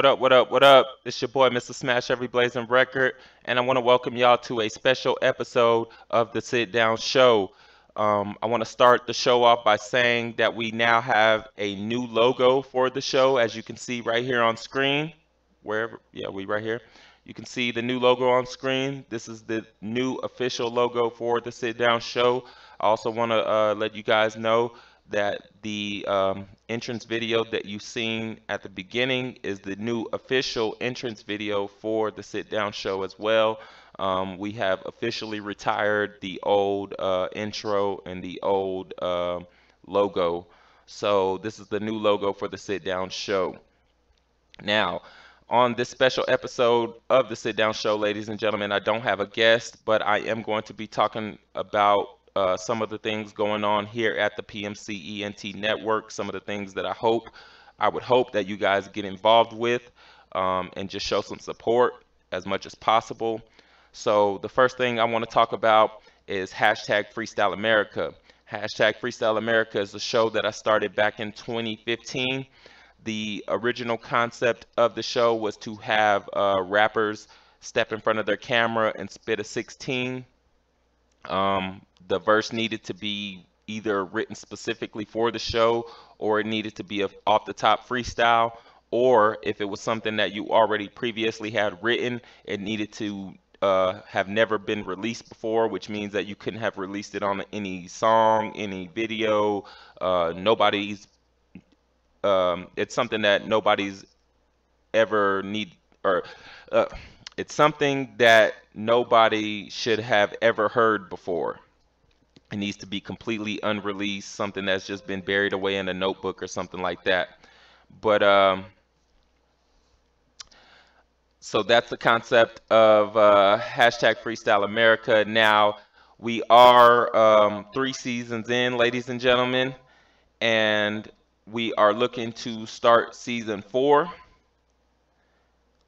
What up, what up, what up? It's your boy, Mr. Smash Every Blazing Record, and I want to welcome y'all to a special episode of the Sit Down Show. Um, I want to start the show off by saying that we now have a new logo for the show, as you can see right here on screen. Wherever, yeah, we right here. You can see the new logo on screen. This is the new official logo for the Sit Down Show. I also want to uh, let you guys know that the um, entrance video that you've seen at the beginning is the new official entrance video for the sit down show as well. Um, we have officially retired the old uh, intro and the old uh, logo. So this is the new logo for the sit down show. Now, on this special episode of the sit down show, ladies and gentlemen, I don't have a guest, but I am going to be talking about uh, some of the things going on here at the PMC ENT network, some of the things that I hope, I would hope that you guys get involved with um, and just show some support as much as possible. So the first thing I want to talk about is hashtag Freestyle America. Hashtag Freestyle America is a show that I started back in 2015. The original concept of the show was to have uh, rappers step in front of their camera and spit a 16. Um, the verse needed to be either written specifically for the show or it needed to be a off the top freestyle or if it was something that you already previously had written it needed to uh, have never been released before which means that you couldn't have released it on any song any video uh, nobody's um, it's something that nobody's ever need or uh, it's something that nobody should have ever heard before it needs to be completely unreleased, something that's just been buried away in a notebook or something like that. But um, so that's the concept of uh, hashtag Freestyle America. Now we are um, three seasons in, ladies and gentlemen, and we are looking to start season four.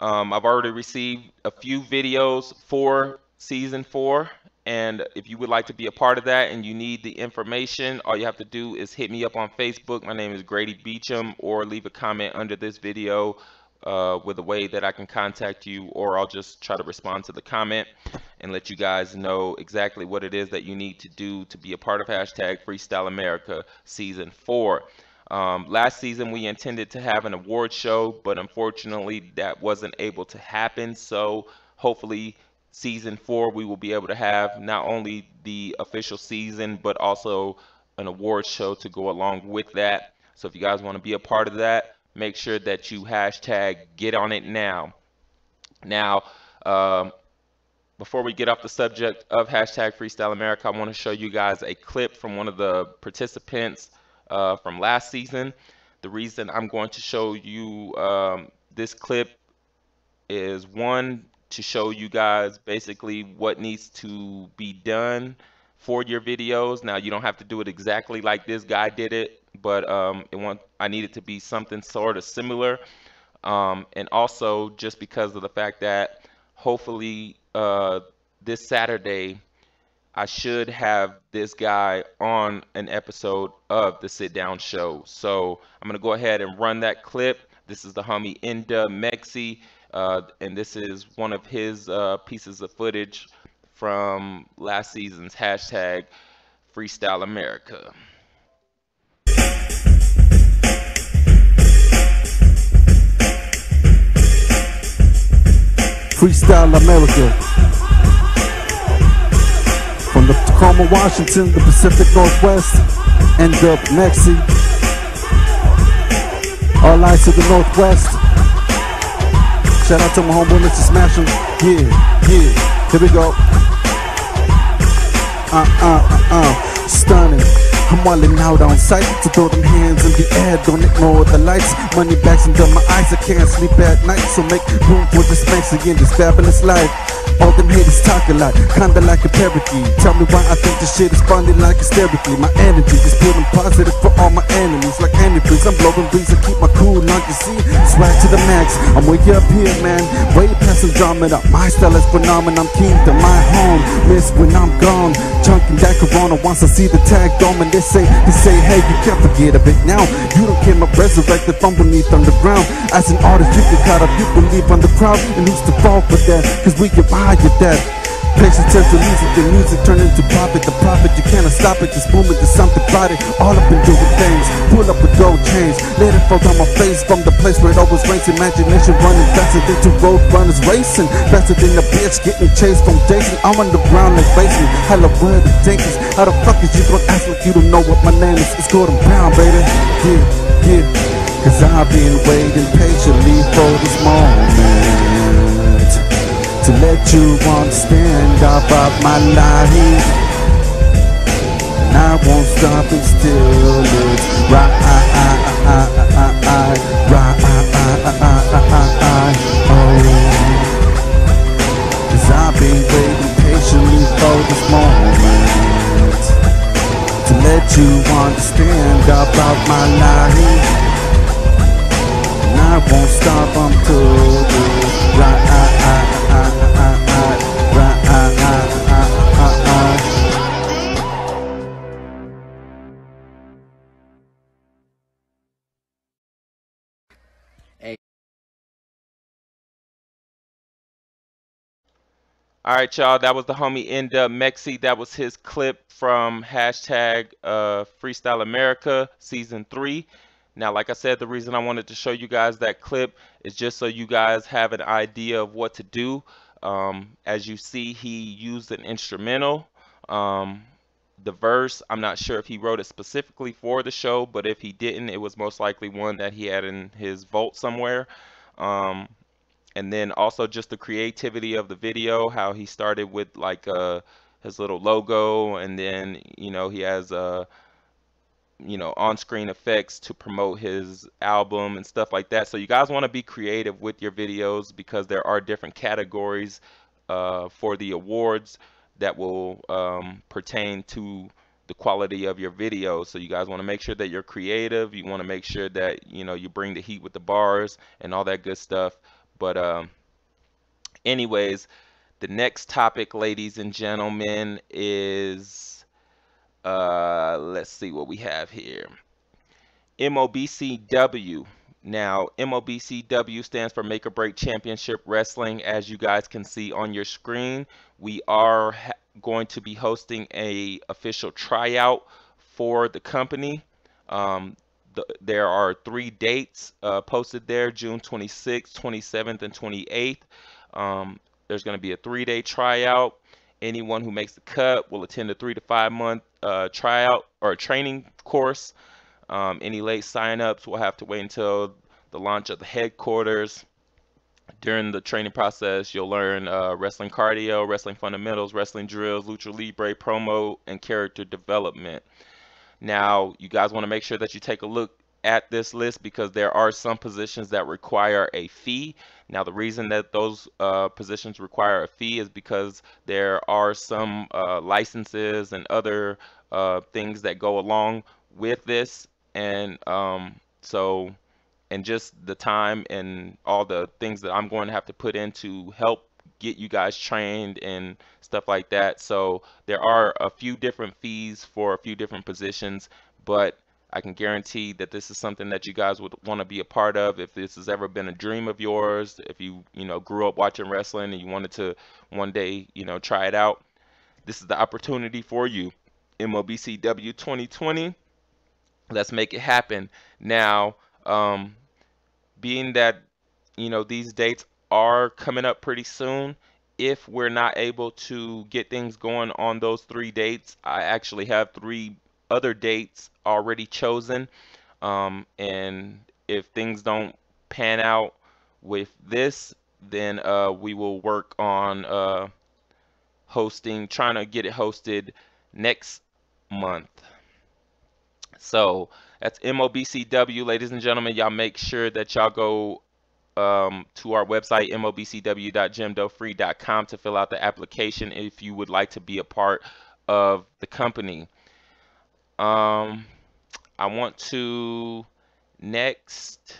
Um, I've already received a few videos for season four. And if you would like to be a part of that and you need the information, all you have to do is hit me up on Facebook. My name is Grady Beecham, or leave a comment under this video uh, with a way that I can contact you, or I'll just try to respond to the comment and let you guys know exactly what it is that you need to do to be a part of hashtag Freestyle America Season 4. Um, last season, we intended to have an award show, but unfortunately, that wasn't able to happen. So hopefully, season four, we will be able to have not only the official season, but also an award show to go along with that. So if you guys want to be a part of that, make sure that you hashtag get on it now. Now, um, before we get off the subject of hashtag Freestyle America, I want to show you guys a clip from one of the participants uh, from last season. The reason I'm going to show you um, this clip is one, to show you guys basically what needs to be done for your videos. Now you don't have to do it exactly like this guy did it, but um, it want I need it to be something sort of similar. Um, and also just because of the fact that hopefully uh, this Saturday I should have this guy on an episode of the sit down show. So I'm gonna go ahead and run that clip. This is the homie Inda Mexi. Uh, and this is one of his uh, pieces of footage from last season's hashtag Freestyle America. Freestyle America. From the Tacoma, Washington, the Pacific Northwest, and up Mexi. All eyes to the Northwest. Shout out to my homeboy Mr. Smash'em. Yeah, yeah. Here we go. Uh, uh, uh, uh. Stunning. I'm walling out on sight to throw them hands in the air. Don't ignore the lights. Money bags under my eyes. I can't sleep at night, so make room for this fancy in this fabulous life. Haters talk a lot, kinda like a parakeet. Tell me why I think this shit is funny like hysterically. My energy is putting positive for all my enemies. Like anything, I'm blowing breeze. I keep my cool on you see. Swag to the max. I'm way up here, man. Way past drama. My style is phenomenal. I'm king to my home. Miss when I'm gone. Chunking that corona once I see the tag going. This say, they say, hey, you can't forget of it now. You don't came up resurrected from beneath underground. As an artist, you get caught up, you believe on the crowd. It needs to fall for that, cause we can buy you Patience turns to music, the music turn into profit. The profit, you cannot stop it, just boom it, there's something about it. All up and doing things, pull up with gold chains. Let it fall down my face from the place where it always rains. Imagination running faster than two road runners racing. Faster than a bitch getting chased from Jason. I'm on the ground like basement, hella where the tank is. How the fuck is you gonna ask like you don't know what my name is? It's Gordon Brown, baby. Yeah, yeah. Cause I've been waiting patiently for this moment let you understand about my life. And I won't stop until it's right. Right. Oh. Cause I've been waiting patiently for this moment to let you understand about my life. And I won't stop until All right, y'all. That was the homie End Up Mexi. That was his clip from hashtag uh, Freestyle America Season 3. Now, like I said, the reason I wanted to show you guys that clip is just so you guys have an idea of what to do. Um, as you see, he used an instrumental. Um, the verse, I'm not sure if he wrote it specifically for the show, but if he didn't, it was most likely one that he had in his vault somewhere. Um, and then also just the creativity of the video how he started with like uh his little logo and then you know he has uh you know on-screen effects to promote his album and stuff like that. So you guys want to be creative with your videos because there are different categories uh, for the awards that will um, pertain to the quality of your videos so you guys want to make sure that you're creative. You want to make sure that you know you bring the heat with the bars and all that good stuff but um, anyways, the next topic, ladies and gentlemen, is uh, let's see what we have here. MOBCW. Now, MOBCW stands for Make or Break Championship Wrestling. As you guys can see on your screen, we are going to be hosting a official tryout for the company. Um, the, there are three dates uh, posted there June 26th, 27th, and 28th. Um, there's going to be a three day tryout. Anyone who makes the cut will attend a three to five month uh, tryout or training course. Um, any late signups will have to wait until the launch of the headquarters. During the training process, you'll learn uh, wrestling cardio, wrestling fundamentals, wrestling drills, lucha libre, promo, and character development. Now, you guys want to make sure that you take a look at this list because there are some positions that require a fee. Now, the reason that those uh, positions require a fee is because there are some uh, licenses and other uh, things that go along with this. And um, so, and just the time and all the things that I'm going to have to put in to help get you guys trained and stuff like that. So there are a few different fees for a few different positions, but I can guarantee that this is something that you guys would want to be a part of. If this has ever been a dream of yours, if you, you know, grew up watching wrestling and you wanted to one day, you know, try it out, this is the opportunity for you. MOBCW 2020. Let's make it happen. Now, um, being that, you know, these dates are coming up pretty soon. If we're not able to get things going on those three dates, I actually have three other dates already chosen. Um, and if things don't pan out with this, then uh, we will work on uh, hosting, trying to get it hosted next month. So that's MOBCW, ladies and gentlemen. Y'all make sure that y'all go um, to our website, mobcw.jimdofree.com, to fill out the application if you would like to be a part of the company. Um, I want to next.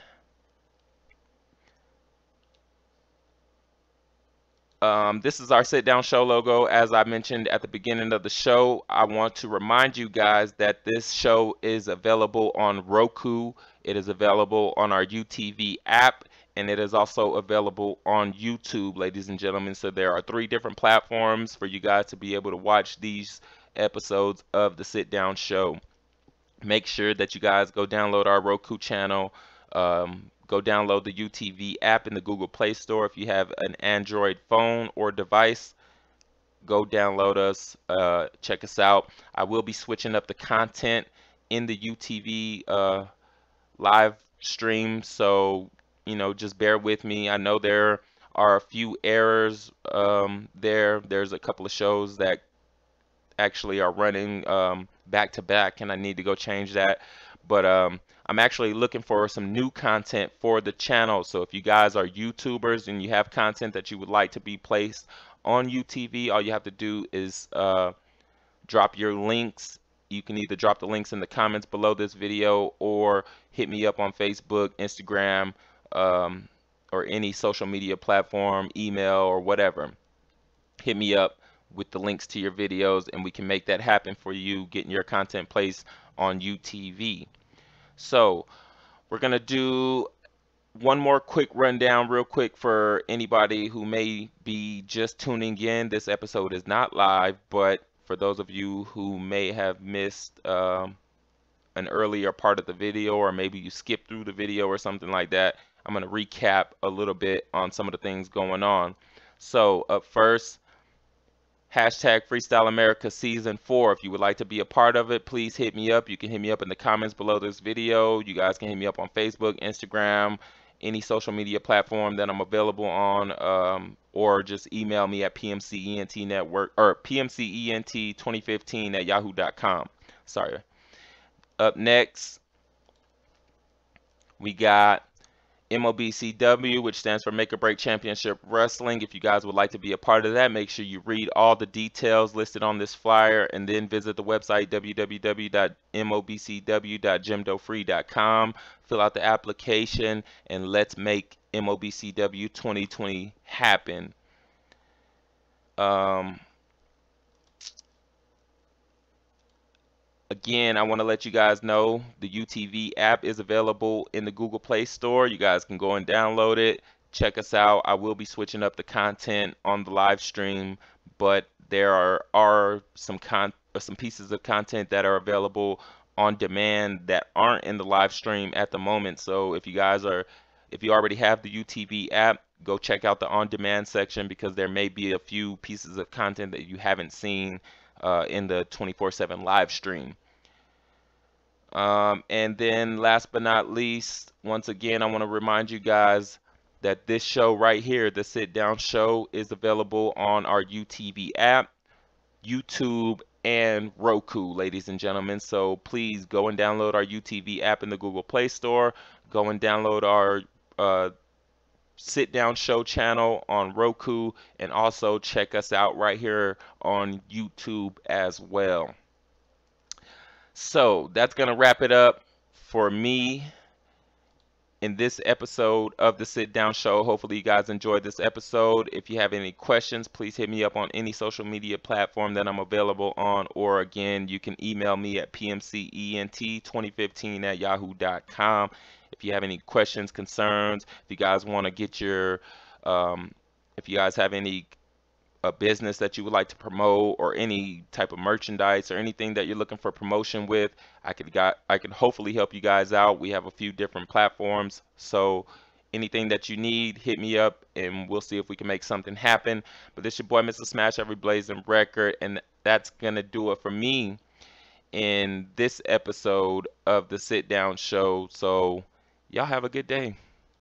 Um, this is our sit down show logo. As I mentioned at the beginning of the show, I want to remind you guys that this show is available on Roku. It is available on our UTV app and it is also available on YouTube, ladies and gentlemen. So there are three different platforms for you guys to be able to watch these episodes of the sit down show. Make sure that you guys go download our Roku channel. Um, go download the UTV app in the Google Play Store. If you have an Android phone or device, go download us, uh, check us out. I will be switching up the content in the UTV uh, live stream, so you know just bear with me. I know there are a few errors um, there. There's a couple of shows that actually are running um, back to back, and I need to go change that. But um, I'm actually looking for some new content for the channel. So if you guys are YouTubers and you have content that you would like to be placed on UTV, all you have to do is uh, drop your links. You can either drop the links in the comments below this video or hit me up on Facebook, Instagram, um, or any social media platform, email, or whatever. Hit me up with the links to your videos and we can make that happen for you getting your content placed on UTV. So we're going to do one more quick rundown real quick for anybody who may be just tuning in. This episode is not live, but for those of you who may have missed um, an earlier part of the video or maybe you skipped through the video or something like that, I'm going to recap a little bit on some of the things going on. So up first, hashtag Freestyle America Season 4. If you would like to be a part of it, please hit me up. You can hit me up in the comments below this video. You guys can hit me up on Facebook, Instagram, any social media platform that I'm available on, um, or just email me at pmcent network or pmcent2015 at yahoo.com. Sorry. Up next, we got MOBCW, which stands for Make or Break Championship Wrestling. If you guys would like to be a part of that, make sure you read all the details listed on this flyer and then visit the website www.mobcw.jimdofree.com. Fill out the application and let's make MOBCW 2020 happen. Um, Again, I want to let you guys know the UTV app is available in the Google Play Store. You guys can go and download it. Check us out. I will be switching up the content on the live stream, but there are, are some con uh, some pieces of content that are available on demand that aren't in the live stream at the moment. So if you guys are if you already have the UTV app, go check out the on demand section because there may be a few pieces of content that you haven't seen uh, in the 24/7 live stream. Um, and then last but not least, once again, I want to remind you guys that this show right here, the sit down show, is available on our UTV app, YouTube, and Roku, ladies and gentlemen. So please go and download our UTV app in the Google Play Store. Go and download our uh, sit down show channel on Roku, and also check us out right here on YouTube as well. So that's going to wrap it up for me in this episode of the Sit Down Show. Hopefully, you guys enjoyed this episode. If you have any questions, please hit me up on any social media platform that I'm available on, or again, you can email me at pmcent2015 at yahoo.com. If you have any questions, concerns, if you guys want to get your, um, if you guys have any a business that you would like to promote or any type of merchandise or anything that you're looking for promotion with, I could got I can hopefully help you guys out. We have a few different platforms, so anything that you need, hit me up and we'll see if we can make something happen. But this your boy, Mr. Smash Every Blazing Record, and that's gonna do it for me in this episode of the Sit Down Show. So y'all have a good day.